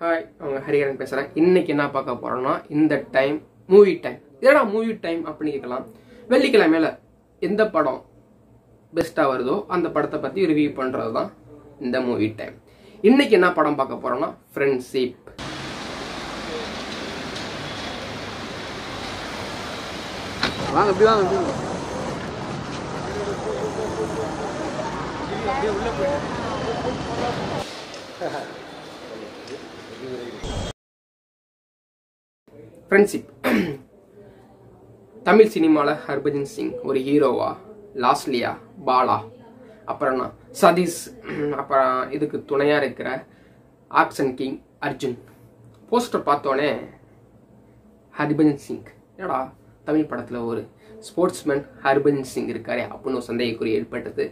Hi அவங்க ஹரிஹரன் பேசுகிறேன் இன்னைக்கு என்ன பார்க்க போகிறோம்னா இந்த டைம் மூவி டைம் இதடா மூவி டைம் அப்படின்னு கேட்கலாம். வெள்ளிக்கிழமையில எந்த படம் பெஸ்ட்டாக வருதோ அந்த படத்தை பற்றி ரிவ்யூ பண்ணுறது தான் இந்த மூவி டைம் இன்னைக்கு என்ன படம் பார்க்க போகிறோம்னா ஃப்ரெண்ட்ஷிப் வாங்க வாங்க. ஃப்ரெண்ட்ஷிப் தமிழ் சினிமாவில் ஹர்பஜன் சிங் ஒரு ஹீரோவா லாஸ்லியா பாலா அப்புறம் சதீஷ் அப்புறம் இதுக்கு துணையாக இருக்கிற ஆக்ஷன் கிங் அர்ஜுன். போஸ்டர் பார்த்தோன்னே ஹர்பஜன் சிங். என்னடா தமிழ் படத்தில் ஒரு ஸ்போர்ட்ஸ்மேன் ஹர்பஜன் சிங் இருக்காரே அப்படின்னு ஒரு சந்தேகக்குறி ஏற்பட்டது.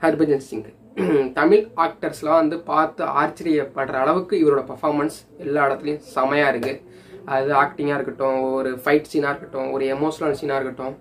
ஹர்பஜன் சிங். தமிழ் ஆக்டர்ஸ்லாம் வந்து பார்த்து ஆச்சரியப்படுற அளவுக்கு இவரோட பர்ஃபார்மன்ஸ் எல்லா இடத்துலையும் செமையாக இருக்குது அது ஆக்டிங்காக இருக்கட்டும் ஒரு ஃபைட் சீனாக இருக்கட்டும் ஒரு எமோஷனல் சீனாக இருக்கட்டும்.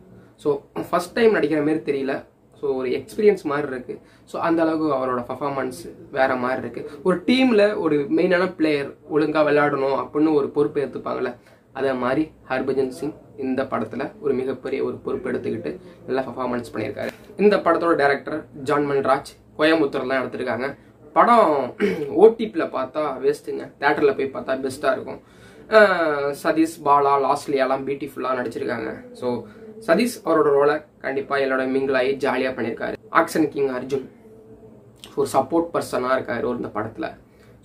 ஸோ ஃபஸ்ட் டைம் நடிக்கிற மாதிரி தெரியல. ஸோ ஒரு எக்ஸ்பீரியன்ஸ் மாதிரி இருக்குது ஸோ அந்த அளவுக்கு அவரோட பர்ஃபார்மன்ஸ் வேற மாதிரி இருக்குது ஒரு டீமில் ஒரு மெயினான பிளேயர் ஒழுங்காக விளையாடணும் அப்படின்னு ஒரு பொறுப்பு எடுத்துப்பாங்கள்ல அதே மாதிரி ஹர்பஜன் சிங் இந்த படத்தில் ஒரு மிகப்பெரிய ஒரு பொறுப்பு எடுத்துக்கிட்டு நல்லா பர்ஃபார்மன்ஸ் பண்ணியிருக்காரு. இந்த படத்தோட டேரக்டர் ஜான் மன்ராஜ் கோயம்புத்தூர்லாம் எடுத்திருக்காங்க. படம் ஓடிபியில் பார்த்தா வேஸ்ட்டுங்க தேட்டரில் போய் பார்த்தா பெஸ்ட்டாக இருக்கும். சதீஷ் பாலா லாஸ்லியாலாம் பியூட்டிஃபுல்லாக நடிச்சிருக்காங்க. ஸோ சதீஷ் அவரோட ரோலை கண்டிப்பாக என்னோட மிங்கிள் ஆகி ஜாலியாக பண்ணியிருக்காரு ஆக்ஷன் கிங் அர்ஜுன். ஒரு சப்போர்ட் பர்சனாக இருக்கார் ஒரு இந்த படத்தில்.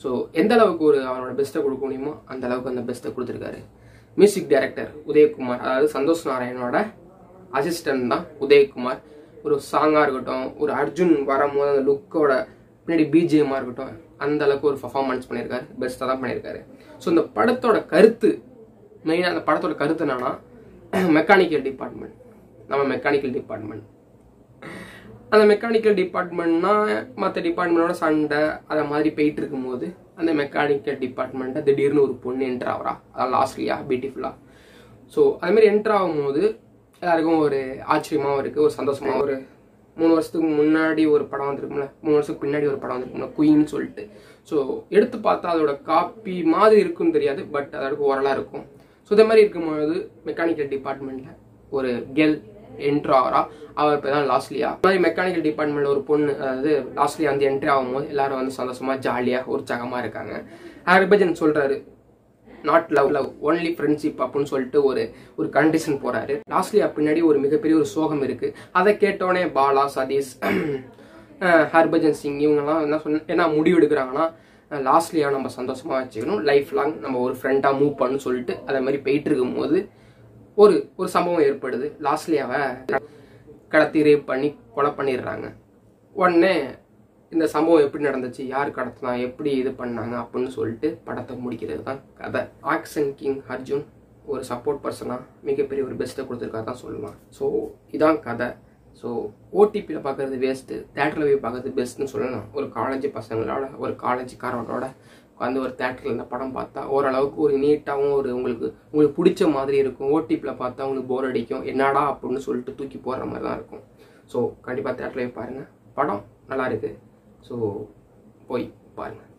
ஸோ எந்த அளவுக்கு ஒரு அவரோட பெஸ்ட்டை கொடுக்க முடியுமோ அந்த அளவுக்கு அந்த பெஸ்ட்டை கொடுத்துருக்காரு. மியூசிக் டைரக்டர் உதயகுமார் அதாவது சந்தோஷ் நாராயணோட அசிஸ்டன்ட் தான் உதயகுமார். ஒரு சாங்காக இருக்கட்டும் ஒரு அர்ஜுன் வரும்போது அந்த லுக்கோட பின்னாடி பிஜிஎம்மாக இருக்கட்டும் அந்த அளவுக்கு ஒரு பர்ஃபார்மன்ஸ் பண்ணியிருக்காரு பெஸ்ட்டாக தான் பண்ணியிருக்காரு ஸோ இந்த படத்தோட கருத்து மெயினாக அந்த படத்தோட கருத்து என்னன்னா மெக்கானிக்கல் டிபார்ட்மெண்ட் நம்ம மெக்கானிக்கல் டிபார்ட்மெண்ட் அந்த மெக்கானிக்கல் டிபார்ட்மெண்ட்னா மற்ற டிபார்ட்மெண்டோட சண்டை அதை மாதிரி போயிட்டு இருக்கும்போது அந்த மெக்கானிக்கல் டிபார்ட்மெண்ட்டை திடீர்னு ஒரு பொண்ணு என்ட்ரு ஆகிறா. அதான் லாஸ்ட்லியா பியூட்டிஃபுல்லாக ஸோ அதுமாரி என்ட்ரு ஆகும்போது எல்லாருக்கும் ஒரு ஆச்சரியமாகவும் இருக்குது ஒரு சந்தோஷமாகவும் ஒரு மூணு வருஷத்துக்கு முன்னாடி ஒரு படம் வந்திருக்கும்ல மூணு வருஷத்துக்கு பின்னாடி ஒரு படம் வந்திருக்கும்ல குயின்னு சொல்லிட்டு. ஸோ எடுத்து பார்த்தா அதோட காப்பி மாதிரி இருக்குன்னு தெரியாது பட் அதோட ஓரலாக இருக்கும். ஸோ இதே மாதிரி இருக்கும்போது மெக்கானிக்கல் டிபார்ட்மெண்ட்டில் ஒரு கெல் என்ட்ரு ஆகிறா அவர் இப்போ தான் லாஸ்ட்லியா இந்த மாதிரி மெக்கானிக்கல் டிபார்ட்மெண்ட்டில் ஒரு பொண்ணு அதாவது லாஸ்ட்லியா வந்து என்ட்ரி ஆகும்போது எல்லாரும் வந்து சந்தோஷமாக ஜாலியாக உற்சாகமாக இருக்காங்க. ஹரிபஜன் சொல்கிறாரு not love love only friendship அப்படின்னு சொல்லிட்டு ஒரு ஒரு கண்டிஷன் போறாரு. லாஸ்ட்லி பின்னாடி ஒரு மிகப்பெரிய ஒரு சோகம் இருக்கு. அதை கேட்டோடனே பாலா சதீஷ் ஹர்பஜன் சிங் இவங்கெல்லாம் என்ன சொன்ன என்ன முடிவு எடுக்கிறாங்கன்னா லாஸ்ட்லியாக நம்ம சந்தோஷமாக வச்சுக்கணும். லைஃப் லாங் நம்ம ஒரு ஃப்ரெண்டாக மூவ் பண்ணு சொல்லிட்டு அதே மாதிரி போயிட்டு இருக்கும்போது ஒரு ஒரு சம்பவம் ஏற்படுது. லாஸ்ட்லியாவை கடத்தி ரேப் பண்ணி கொலை பண்ணிடுறாங்க. உடனே இந்த சம்பவம் எப்படி நடந்துச்சு யார் கடத்தினா எப்படி இது பண்ணாங்க அப்படின்னு சொல்லிட்டு படத்தை முடிக்கிறது தான் கதை. ஆக்ஷன் கிங் அர்ஜுன் ஒரு சப்போர்ட் பர்சனாக மிகப்பெரிய ஒரு பெஸ்ட்டை கொடுத்துருக்காரு தான் சொல்லலாம் ஸோ இதான் கதை. ஸோ ஓடிபியில் பார்க்குறது வேஸ்ட்டு தேட்டரில் போய் பார்க்குறது பெஸ்ட்னு சொல்லலாம். ஒரு காலேஜ் பசங்களோட ஒரு காலேஜ் காரவனோட உட்காந்து ஒரு தேட்டரில் இந்த படம் பார்த்தா ஓரளவுக்கு ஒரு நீட்டாகவும் ஒரு உங்களுக்கு உங்களுக்கு பிடிச்ச மாதிரி இருக்கும். ஓடிபியில் பார்த்தா உங்களுக்கு போர் அடிக்கும். என்னடா அப்படின்னு சொல்லிட்டு தூக்கி போடுற மாதிரி தான் இருக்கும் ஸோ கண்டிப்பாக தேட்டரில் போய் பாருங்கள் படம் நல்லா இருக்குது ஸோ போய் பாருங்கள்